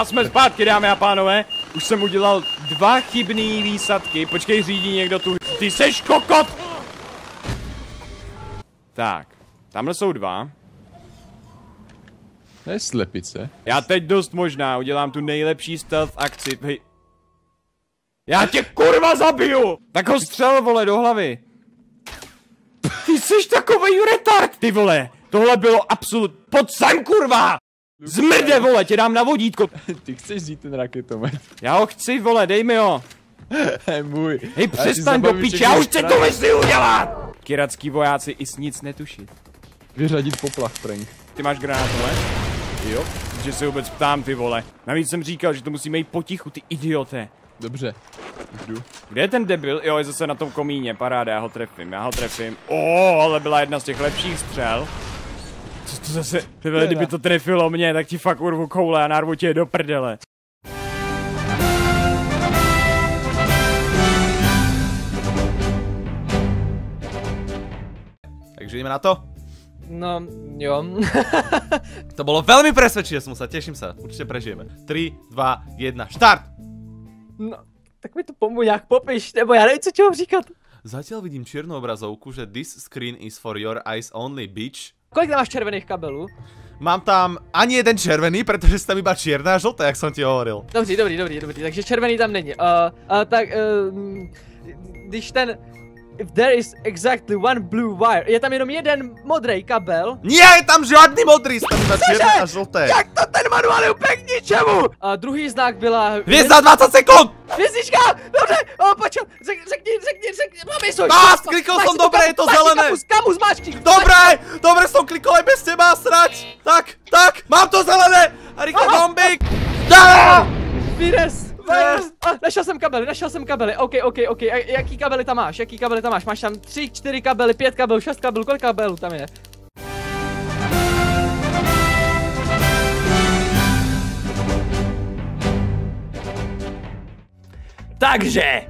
A jsme zpátky, dámy a pánové. Už jsem udělal dva chybný výsadky. Počkej, řídí někdo tu. Ty seš kokot! Tak, tamhle jsou dva. To je slepice. Já teď dost možná udělám tu nejlepší stealth akci. Hej. Já tě kurva zabiju! Tak ho střel, vole, do hlavy. Ty jsi takovej retard, ty vole. Tohle bylo absolut... Pod sem, kurva! Zmrde, vole, tě dám na vodítko. Ty chceš vzít ten raketomet. Já ho chci, vole, dej mi ho. je můj. Hej, přestaň do piče, já už chci to mysli udělat! Kiracký vojáci i s nic netušit. Vyřadit poplach, prank. Ty máš granát, vole? Jo. Že se vůbec ptám, ty vole. Navíc jsem říkal, že to musíme jít potichu, ty idioté. Dobře, jdu. Kde je ten debil? Jo, je zase na tom komíně, paráda, já ho trefím, já ho trefím. O, ale byla jedna z těch lepších střel. Co to zase, tyhle, kdyby to trefilo mě, tak ti fakt urvu koule a narvu tě do prdele. Takže jdeme na to. No, jo. To bolo veľmi presvedčivé, som sa, teším sa. Určite prežijeme. 3, 2, 1, štart! no, tak mi to pomůž nějak popiš, nebo já nevím, co ti mám říkat. Zatiaľ vidím čiernu obrazovku, že this screen is for your eyes only, bitch. Kolik tam máš červených kabelů? Mám tam ani jeden červený, pretože sú tam iba čierna a žlté, jak som ti hovoril. Dobrý, dobrý, dobrý, dobrý, takže červený tam není. Uh, uh, tak, uh, když ten... If there is exactly one blue wire, je tam jenom jeden modrý kabel. Nie je tam žiadny modrý, tam iba čierne a žlté. Jak to ten manuál je úplně k ničemu? A druhý znak byla... Hviezda 20 sekúnd! Hvězdička! Dobře! O, počkej, řek, řekni, řekni, řekni, máme jsou! Á, klikol som dobre, je to zelené. Kamus, kamus, máčky! Dobre, dobre som klikol aj bez teba, srať. Tak, tak, mám to zelené. A gombík. Dá! Vyres! Vyres! A, našel jsem kabely, našel jsem kabely, ok, ok, ok, a, jaký kabely tam máš, jaký kabely tam máš, máš tam 3, 4 kabely, 5 kabelů, 6 kabelů, kolik kabelů tam je? Takže,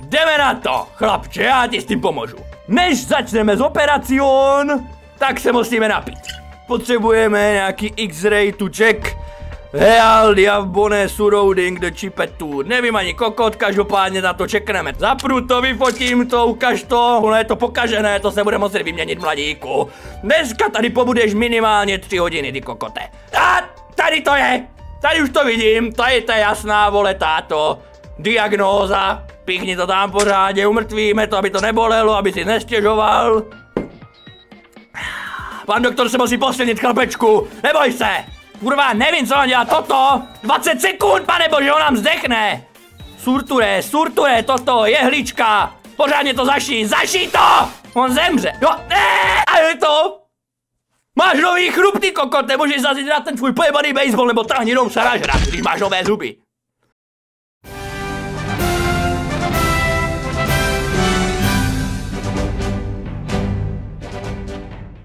jdeme na to, chlapče, já ti s tím pomůžu. Než začneme s operacion, tak se musíme napít. Potřebujeme nějaký X-ray check. Real diabone surrounding the chipetu. Nevím ani kokot, každopádně na to čekneme. Zapnu to, vyfotím to, ukaž to. Ono je to pokažené, to se bude muset vyměnit mladíku. Dneska tady pobudeš minimálně 3 hodiny, ty kokote. A tady to je. Tady už to vidím, tady to je jasná, vole, táto. Diagnóza, píchni to tam pořádně, umrtvíme to, aby to nebolelo, aby si nestěžoval. Pan doktor se musí posilnit chlapečku, neboj se! Kurva, nevím, co on dělá, toto! 20 sekund, pane bože, on nám zdechne! Surture, surture, toto, jehlička! Pořádně to zaší, zaší to! On zemře, jo, ne, a je to! Máš nový chrup, ty kokot, nemůžeš zase dát ten tvůj pojebaný baseball, nebo tahni dom saražrat, když máš nové zuby.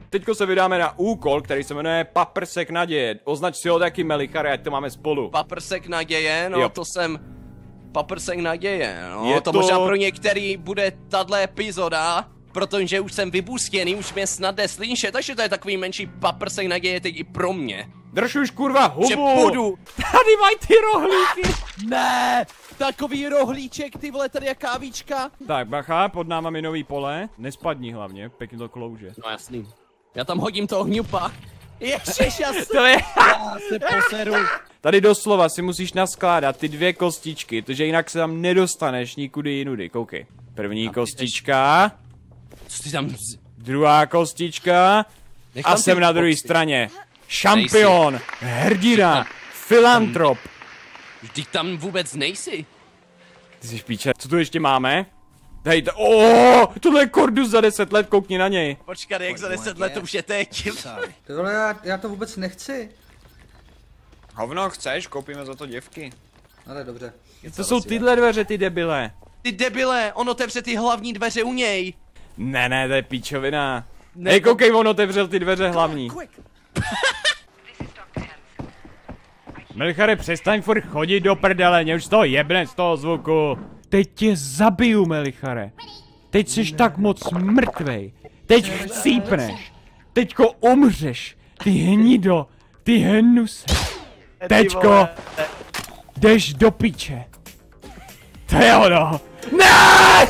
Teďko se vydáme na úkol, který se jmenuje Paprsek naděje. Označ si ho taky Melichare, ať to máme spolu. Paprsek naděje, no Jo. to jsem... Paprsek naděje, no Je to, to- možná pro některý bude tato epizoda, protože už jsem vybustěný, už mě snad jde slyšet, takže to je takový menší paprsek naděje teď i pro mě. Drž už kurva hubu! Že půjdu. Tady mají ty rohlíky! Ne, takový rohlíček, ty vole, tady je kávíčka. Tak bacha, pod náma mi nový pole. Nespadni hlavně, pěkně to klouže. No jasný. Já tam hodím toho hňupa. Ježiš, já se, To je... já se poseru. Tady doslova si musíš naskládat ty dvě kostičky, protože jinak se tam nedostaneš nikudy jinudy, koukej. První kostička, Co ty tam... z- druhá kostička Nech a jsem na druhé straně. Šampion, hrdina, filantrop. Vždyť tam vůbec nejsi. Ty jsi píče. Co tu ještě máme? Tady to, oh, tohle je Kordus za 10 let, koukni na něj. Počkat, jak za 10 let už je teď. Ty vole, já, já to vůbec nechci. Hovno chceš, koupíme za to děvky. Ale dobře. To jsou tyhle dveře, ty debile. Ty debile, on otevře ty hlavní dveře u něj. Ne, ne, to je píčovina. Ne, Hej, to- koukej, on otevřel ty dveře hlavní. Melchare, přestaň furt chodit do prdele, mě už z toho jebne z toho zvuku. Teď tě zabiju, Melichare. Teď jsi tak moc mrtvej. Teď chcípneš. Teďko umřeš. Ty hnido. Ty hnuse. Teďko. Jdeš do piče. To je ono. Ne!